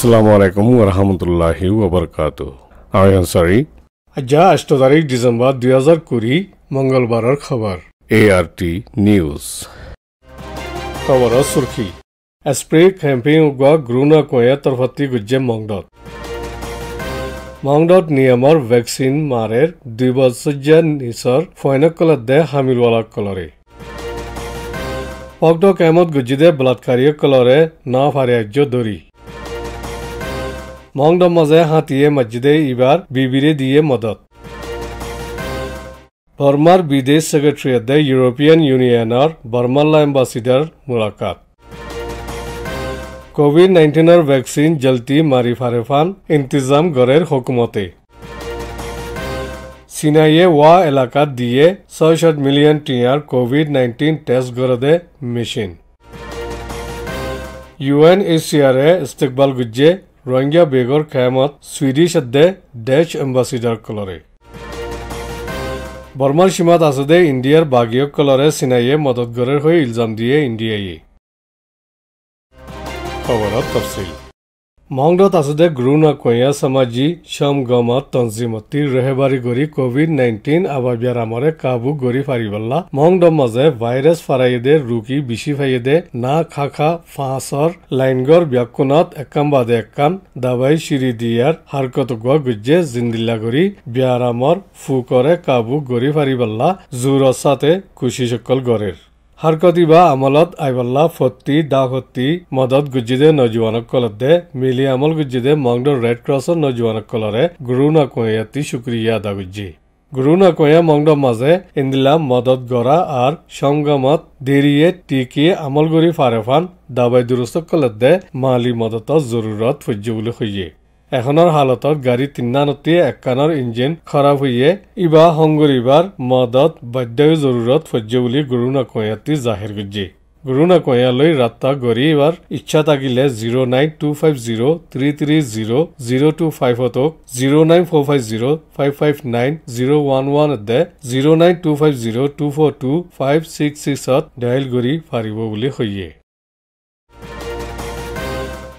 আসসালামু আলাইকুম ওরহামতুল্লাহি ওবরকাত আমি আনসারি আজ্জা আষ্ট তারিখ ডিসেম্বর দুই হাজার কুড়ি মঙ্গলবারের খবর। এ আর টি নিউজ খবরের সুরখি। স্প্রে ক্যাম্পিং উগা গ্রুনা কয়ে তরফতি গুজ্জে মংডত। মংডত নিয়মৰ ভেকচিন মাৰেৰ দুই বছৰীয়া নিচৰ ফৈনকলত দে হামিলৱালাক কলৰে। পগ্দ কেমত গুজিদে বলাৎকাৰীসকলৰে ন ফাৰে আৰ্য দৰি। মংড মাজে হাতীয়ে মছজিদে ইবাৰ বিবিৰে দিয়ে মদত। বৰ্মাৰ বিদেশ ছেক্ৰেটাৰীয়েটে ইউৰোপীয়ান ইউনিয়নৰ বৰ্মাল্লা এম্বাচিডাৰ মুলাকাত। কোভিড নাইন্টিনৰ ভেকচিন জলদি মাৰি ফাৰেফান ইন্তজাম গড়েৰ হুকুমতে। চিনাইয়ে ৱা এলেকাত দিয়ে ছয়শ মিলিয়ন টিয়াৰ কোভিড নাইন্টিন টেষ্ট গড়ে machine. U N H C R ইস্তেকবাল গুজ্জে Rohingya বেগৰ খেমত ছুইডিছ এডে ডেচ এম্বাচিডাৰ কলৰে। বৰ্মাৰ সীমাত আছে ইণ্ডিয়াৰ বাগীয়সকলৰে চিনাইয়ে মদতগড়েৰ হৈ ইলজাম দিয়ে ইণ্ডিয়াই খবৰত তফচিল মংডত আসুদে গ্রুনা কয়া সামাজি শম গমত তঞ্জিমতির রহেবারি গরি কোভিড নাইন্টিন আবার ব্যারামরে কাবু গরি ফারিবল্লা মংড মাঝে ভাইরাস ফারাইদে রুগী বিশি ফাইদে না খাখা ফাঁসর লাইনগর ব্যাকুণত একাম বাদে একান দাবাই সিঁড়ি দিয়ার হারকত গুয়া গুজে জিন্দিল্লা গরি ব্যারামর ফু করে কাবু গরি ফারিবল্লা জুর সাথে খুশি সকল গরের আমলত আইবাল্লা ফত্তি দাহত্তি মদত গুজিদে নজুৱানসকলতে মিলি আমল গুজিদে মংডৰ ৰেড ক্ৰছৰ নজুৱানসকলৰে গুৰু নাকয়াতি শুক্ৰিয়া আদা গুজি গুৰু নাকয়া মংড মাজে ইন্দিলা মদত গৰা আৰ সংগমত দেৰিয়ে টিকি আমলগুৰি ফাৰেফান দাবাই দুৰস্তকলতে মালি মদতৰ জৰুৰত ফুজ্য বুলি সৈয়ে এখনৰ হালতত গাড়ী তিনিনানতি একানৰ ইঞ্জিন খৰাব হৈয়ে ইবা সংগৰিবাৰ মদত বাদ্যয় জৰুৰত ফজ্য বুলি গুৰু নাকয়াতি জাহিৰ গুজি গুৰু নাকয়ালৈ ৰাত্তা গৰি এইবাৰ ইচ্ছা থাকিলে zero' nine two five zero' three three zero' zero' two ফাইভতক zero' nine four five zero' five five nine zero' one one দে zero' nine two five zero' two four two five six ছিক্সত ডাইল কৰি পাৰিব বুলি সৈয়ে।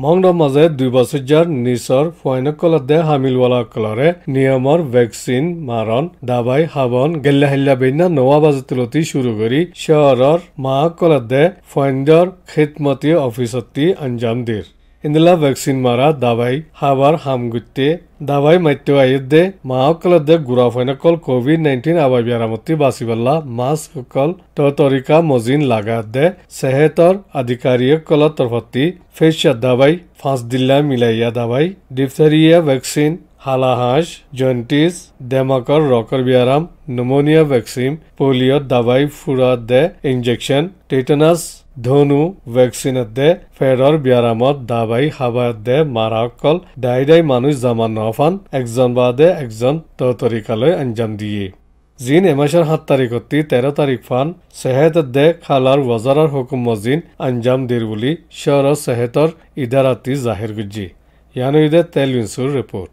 মংডৰ মাজে দুই বছৰীয়াৰ নিচৰ ফৈনকলতে হামিলৱালাসকলৰে নিয়মৰ vaccine মাৰণ দাবাই, হাবন, গেল্লা হেল্লা বেইনা নোৱা বাজতুলতি শুরু কৰি চহৰৰ মাসকলতে ফৈন্দৰ খেতমতি অফিচতি আঞ্জাম দিৰ ইন্দিলা ভেকচিন মাৰা দাবাই হাবাৰ হামগুটে দাবাই মাত্য আইদে মাসকলতে গুড়া ফৈনকল কোভিড নাইন্টিন আবাই বিয়াৰামতি বাচিবল্লা মাছসকল তৰিকা মজিন লাগাত দে সেহেতৰ আধিকাৰীসকলৰ তৰফতি ফেচিয়া দাবাই ফাঁচ দিল্লা মিলাইয়া দাবাই ডিপথেৰিয়া ভেকচিন হালাহাঁস জন্টিস ডেমাকৰ ৰকৰ বিয়াৰাম নমনিয়া ভেকচিন পলিঅ'ত দাবাই ফুৰা দে ইনজেকশ্যন টেটানাছ ধনু ভেকচিন দে ফেৰৰ বিয়াৰামত দাবাই হাবাত দে মাৰাসকল দাই দাই মানুহ জামান নফান একজন বাদে একজন তৰিকালৈ আঞ্জাম দিয়ে। জিন এমাসের সাত তারিখতি তেরো তারিখ ফান সেহেত দে খালার ওয়াজারার হুকুম মজিন আঞ্জাম দির বলি শহর সেহেতর ইদারাতি জাহির গুজি। ইয়ানো ইদে তেল ইনসুর রিপোর্ট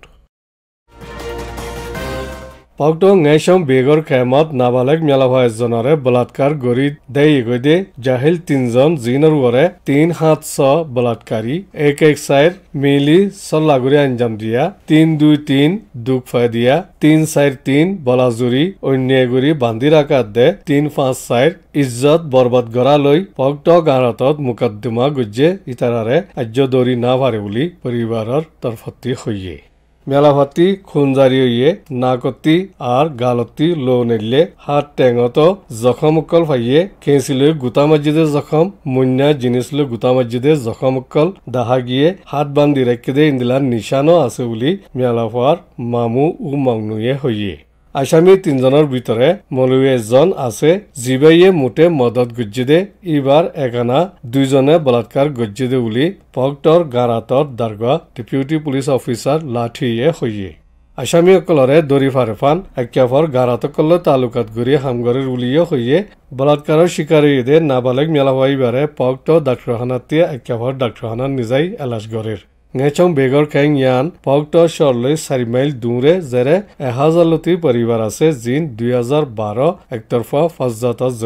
পক্ত নেশম বেগৰ খেমত নাবালেক মেলাভা এজনৰে বলাৎকাৰ গৰি দেই এগৈদে জাহিল তিনজন জিনৰ ওৰে তিন সাত ছ বলাৎকাৰী এক এক চাইৰ মিলি চল্লাগুৰি আঞ্জাম দিয়া তিন দুই তিন দুখ ফাই দিয়া তিন চাইৰ তিন বলাজুৰি এগুৰি বান্ধি ৰাখাত দে তিন পাঁচ চাইৰ ইজ্জত বৰবাদ গৰালৈ পক্ত গাঁৱতত মোকদ্দমা গুজ্জে ইটাৰাৰে আৰ্য দৌৰি নাভাৰে বুলি পৰিবাৰৰ তৰফতি সৈয়ে মেলাভাতি খুনজারিয়ে নাকতি আর গালতি লো নেলে হাত টেঙত জখম উকল ফাইয়ে খেঁচিলে গোটা মসজিদে জখম মুন্যা জিনিস লৈ গোটা মসজিদে জখম উকল দাহাগিয়ে হাত বান্ধি রাখিদে ইন্দিলার নিশানো আছে বুলি মেলাফার মামু উ মাংনুয়ে হইয়ে। আসামী তিনজনৰ ভিতৰে মলুৱে এজন আছে জিবাইয়ে মোটে মদত গজ্জিদে এইবাৰ একানা দুইজনে বলাৎকাৰ গজ্জিদে বুলি ভক্তৰ গাৰাটত দাৰগা ডেপুটি পুলিচ অফিচাৰ লাঠিয়ে সৈয়ে আসামীসকলৰে দৰি ফাৰেফান একেফৰ গাৰাটকল তালুকাত ঘূৰি হামগৰীৰ উলিয়ে সৈয়ে বলাৎকাৰৰ চিকাৰীদে নাবালেগ মেলা হোৱাইবাৰে পক্ত ডাক্তৰখানাতে একেফৰ ডাক্তৰখানাত নিজাই এলাচ গড়েৰ নেচং বেগৰ খেং ইয়ান পক্ত চৰলৈ চাৰি মাইল দূৰে যেৰে এহাজাৰলতি পৰিবাৰ আছে জিন দুই হাজাৰ বাৰ একতৰফা ফজাতৰ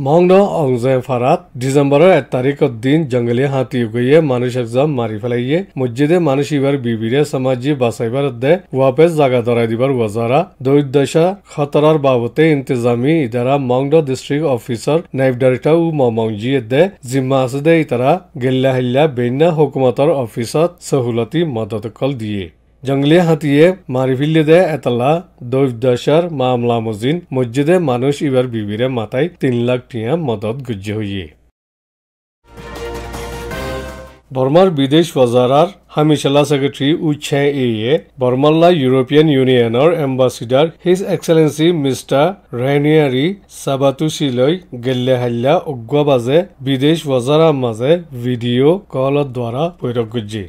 মংন অংজে ফারাত ডিসেম্বরের এক তারিখের দিন জঙ্গলে হাতি গিয়ে মানুষ একজন মারি ফেলাইয়ে মসজিদে মানুষ ইবার বিবিরে সমাজি বাসাইবার দে ওয়াপেস জাগা ধরাই দিবার ওয়াজারা দৈদ্যশা খতরার বাবতে ইন্তজামি ইদারা মংড ডিস্ট্রিক্ট অফিসার নাইব ডাইরেক্টর ও মমংজি দে জিম্মা আছে দে ইতারা গেল্লা হিল্লা বেন্না হুকুমতর অফিসত সহুলতি মদত কল দিয়ে জঙ্গলি হাতিয়ে মারি ফেললে দে এতলা দৈবদশার মামলা মজিন মসজিদে মানুষ ইবার বিবিরে মাথায় তিন লাখ টিয়া মদত গুজ্জ হইয়ে বর্মার বিদেশ বজারার হামিশালা সেক্রেটারি উচ্ছে এয়ে বর্মাল্লা ইউরোপিয়ান ইউনিয়নৰ ambassador his excellency mister Ranieri চাবাতুচিলৈ গেল্লে হাল্লা অগ্ৰবাজে বিদেশ বজাৰৰ মাজে ভিডিঅ' কলৰ দ্বাৰা বৈঠক গুজি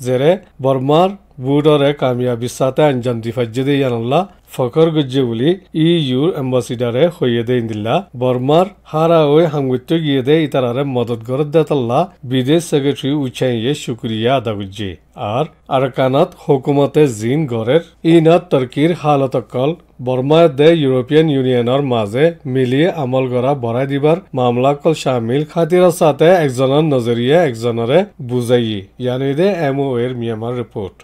যেৰে বৰ্মাৰ বুডরে কামিয়াবি সাথে আঞ্জাম দিফাজ্জে ইয়ানাল্লা ফকর গজ্জে বলি ই ইউর এম্বাসিডারে হইয়ে দে ইন্দিল্লা বর্মার হারা ওই হাঙ্গুত্য গিয়ে দে ইতারারে মদত গরত দেতাল্লা বিদেশ সেক্রেটারি উচ্চাইয়ে শুক্রিয়া আদা গুজ্জে আর আরকানাত হুকুমতে জিন গড়ের ইনাত তুর্কির হালতকল বর্মায় দে ইউরোপিয়ান ইউনিয়নের মাঝে মিলিয়ে আমল করা বড়াই দিবার মামলা কল সামিল খাতিরের সাথে একজনের নজরিয়া একজনরে বুঝাইয়ে ইয়ানি দে এমও এর মিয়ামার রিপোর্ট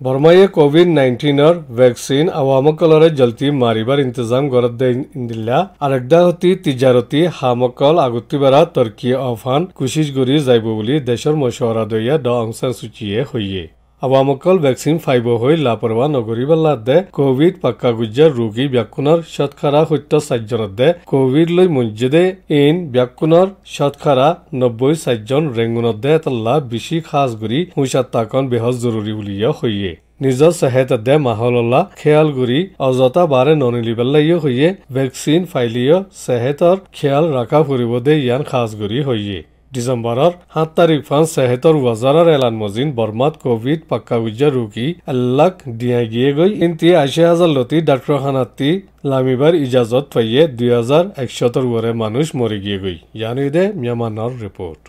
বর্মায়ে কোভিড নাইন্টিনের ভ্যাকসিন আওয়ামকলরে জলতি মারিবার ইন্তজাম গরত দে ইন্দিল্লা। আরেকদা হতি তিজারতি হামকল আগুতি বেড়া তর্কি অফান কুশিশ গরি যাইব বলি দেশের মশওয়ারা দইয়া ড অংসান সূচিয়ে হইয়ে আওয়ামকল ভ্যাকসিন ফাইব হৈ লাপরোয়া নগরীবাল্লা দে কোভিড পাক্কা গুজ্জার রোগী ব্যাকুণর শতকরা সত্য চারজনত দে কোভিড লৈ মসজিদে ইন ব্যাকুণর শতকরা নব্বই চারজন রেঙ্গুনত দে তাল্লা বেশি খাস গুৰি হুঁচাত্তাকন বেহজ জৰুৰি বুলিয়া হইয়ে। নিজৰ চেহেত দে মাহলল্লা খেয়াল গুৰি অযথা বাৰে ননিলিবেল্লাইও হইয়ে ভেকচিন ফাইলিও চেহেতৰ খেয়াল ৰাখা ফুৰিব দে ইয়ান খাস গুৰি হইয়ে। ডিসেম্বরের সাত ফান সেহেতর ওয়াজারার এলান মজিন বর্মাত কোভিড পাক্কা উজ্জা রুকি আল্লাহ দিয়া গিয়ে গই ইন্তি আশি হাজার লতি ডাক্তারখানাতি লামিবার ইজাজত পাইয়ে দুই হাজার একশতর ওরে মানুষ মরে গিয়ে গই ইয়ানুদে মিয়ামানর রিপোর্ট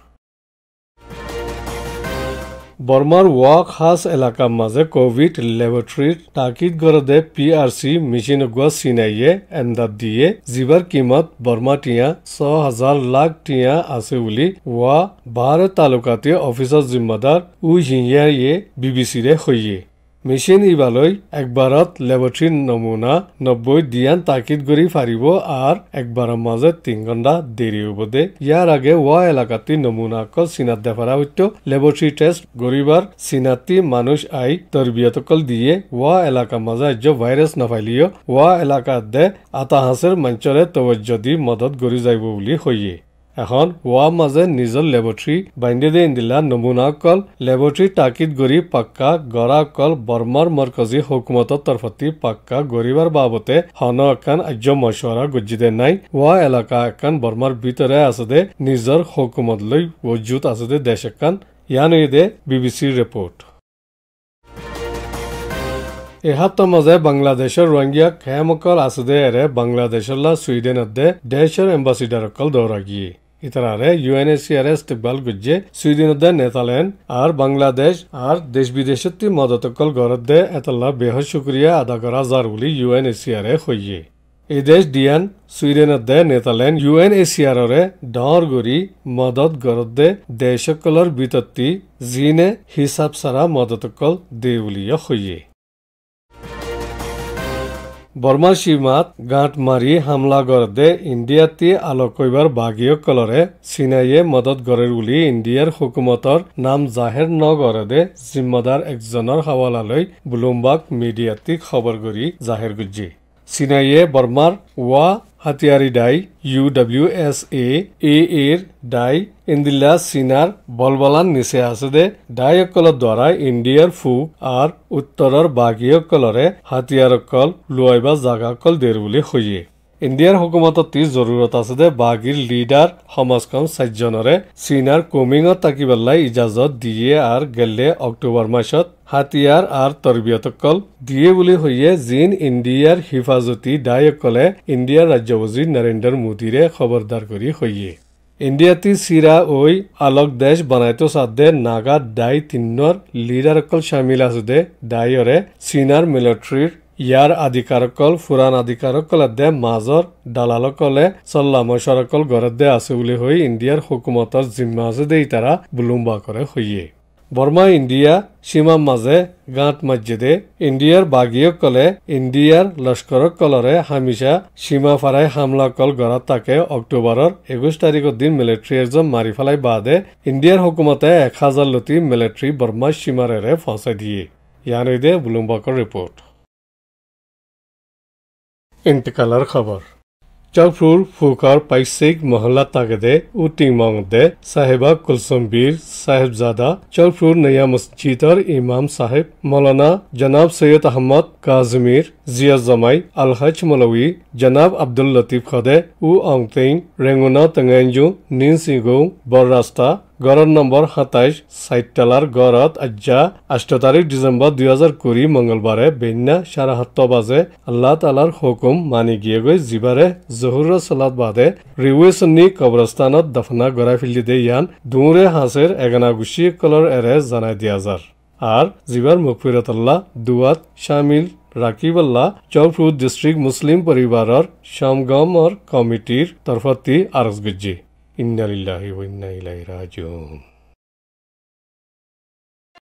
বর্মার ওয়াক হাস এলাকার মাঝে কোভিড ল্যাবরেটরির তাকিদ গরদে পি আর সি মেশিন গুয়া সিনাইয়ে এন্দাত দিয়ে। জিবার কিমত বর্মা টিয়া ছ হাজার লাখ টিয়া আছে বলি ওয়া ভারত তালুকাতে অফিসর জিম্মাদার উ হিয়াইয়ে বিবিসিরে হইয়ে মেচিন ইবালৈ একবাৰত লেবৰেটৰীৰ নমুনা নব্বৈ দিয়ান তাকিদ কৰি পাৰিব আৰু একবাৰৰ মাজত তিন ঘণ্টা দেৰি হ'ব দে। ইয়াৰ আগে ৱা এলেকাতি নমুনা অকল চিনাত দেখাৰা সত্য লেবৰেটৰী টেষ্ট গৰিবাৰ চিনাতি মানুষ আই তৰবিয়তকল দিয়ে। ৱা এলেকাৰ মাজে আৰ্য ভাইৰাছ নাফাইলিও ৱা এলেকাত দে আটা হাঁচেৰ মঞ্চৰে তৱজ্য দি মদত গৰি যাব বুলি হয়ে এখন ওয়া মাঝে নিজের লেবরেটরি বাইন্দে দে ইন্দিলা নমুনা অকল লেবরেটরি তাকিদ গড়ি পাক্কা গড়া অকল বর্মার মরকজি হুকুমতর তরফতি পাক্কা গড়িবার বাবতে হন একান আর্য মশওয়ারা গজ্জিদে নাই। ওয়া এলাকা একান বর্মার ভিতরে আছে দে নিজের হুকুমত লৈ ওজুত আছে দে দেশ একান। ইয়ান দে বিবিসির রিপোর্ট এহাত্তৰ মাজে বাংলাদেশৰ ৰোহিংগীয়া খেমকল আছে দে এৰে বাংলাদেশৰ ছুইডেনত দে দেশৰ এম্বাচিডাৰকল দৌৰাগিয়ে ইতারারে ইউএনএসিআরএ ইস্তেকবাল গুজ্জে সুইডেনদে নেদারল্যান্ড আর বাংলাদেশ আর দেশ বিদেশত্তি মদতকল গরদে এতলা বেহদ শুক্রিয়া আদা করা যার বলি ইউএনএসিআরএ হইয়ে। এই দেশ দিয়ান সুইডেনদে নেদারল্যান্ড ইউএনএসিআররে ডর গরি মদত গরদে দেশকলর বিতত্তি, জিনে হিসাব সারা মদতকল দে বুলিয়া হইয়ে। বর্মার সীমাত গাঁট মারি হামলা গড়দে ইন্ডিয়াতি আলোক কইবার বাগিয়কলরে চিনাইয়ে মদত গড়ের বুলি ইন্ডিয়ার হুকুমতর নাম জাহের ন গড়দে জিম্মদার একজনের হাওয়ালালৈ ব্লুমবার্গ মিডিয়াতি খবর গড়ি জাহের গুজি চিনাইয়ে বর্মার ওয়া হাতিয়াৰি ডাই ইউ ডাব্লিউ এস এ এ এৰ ডাই ইন্দিল্লা চীনাৰ বলবলান নিচে আছে দে ডাইসকলৰ দ্বাৰা ইণ্ডিয়াৰ ফুক আৰু উত্তৰৰ বাগীসকলৰে হাতিয়াৰকল লোৱাইবা জাগাকল দেৰ বুলি সৈয়ে ইণ্ডিয়াৰ হুকুমতত জৰুৰত আছে দে বাগীৰ লিডাৰ সমাজখন চাৰিজনৰে চীনাৰ কমিঙত থাকিবলৈ ইজাজত দিয়ে আৰু গেলে অক্টোবৰ মাসত হাতিয়াৰ আৰু তৰবিয়তকল দিয়ে বুলি হৈয়ে জিন ইণ্ডিয়াৰ হিফাজতি দায়কলে ইণ্ডিয়াৰ ৰাজ্যমন্ত্ৰী নৰেন্দ্ৰ মোদীৰে খবৰদাৰ কৰি হৈয়ে ইণ্ডিয়াতি চিৰা ঐ আলোক দেশ বনাইতো সাদে নাগা ডাই তিন্নৰ লিডাৰসকল চামিল আছে দে ডাইৰে চীনাৰ মিলিটাৰীৰ ইয়াৰ আধিকাৰকল ফুৰাণ আধিকাৰকলে দে মাজৰ দালালকলে চল্লা মশাৰকল ঘৰত দে আছে বুলি হৈ ইণ্ডিয়াৰ হুকুমতৰ জিম্মা আছে দে তাৰা বুলুম্বা কৰে হৈয়ে। বৰ্মা ইণ্ডিয়া সীমাৰ মাজে গাঁত মছজিদে ইণ্ডিয়াৰ বাগিয়কলে ইণ্ডিয়াৰ লস্কৰকলৰে হামিছা সীমা ফাৰাই হামলা কল গড়াত তাকে অক্টোবৰৰ একৈশ তাৰিখৰ দিন মিলিটাৰী এজন মাৰি পেলাই বাদে ইণ্ডিয়াৰ হুকুমতে এক হাজাৰ লতি মিলিটাৰী বৰ্মা সীমাৰেৰে ফচাই দিয়ে। ইয়াৰ দে বুলুম্বাকৰ report intikala khabar Chakpur Fukar Paisik Mohalla Tagade Utimang de Sahiba Kulsum Bir Sahibzada Chakpur Naya Masjid aur Imam Sahib Maulana Janab Sayyid Ahmad Kazimir Zia Zamai Al Haj Malawi Janab Abdul Latif Khade U Amtain Renguna Tanganju Ninsigo Barrasta গড়ৰ number সাতাইশ চাইটালাৰ গড়ত আজ্জা আঠ তাৰিখ ডিচেম্বৰ দুই হাজাৰ কুৰি মঙলবাৰে বেন্যা চাৰে সাতটা বাজে। আল্লাহ তালাৰ হুকুম মানি গিয়ে গৈ যিবাৰে জহুৰ চলাত বাদে ৰিৱে চন্নি কবৰস্থানত দফনা গৰাই ফেলি দে ইয়ান। হাঁচেৰ এগানা গুচি কলৰ এৰে জনাই দিয়া যাৰ। আর জিবার মুকফিরতল্লাহ দুয়াত শামিল রাকিবাল্লাহ চৌফুদ ডিস্ট্রিক্ট মুসলিম পরিবারর শামগমর কমিটির তরফতি আরজ গুজ্জি। إنا لله وإنا إليه راجعون.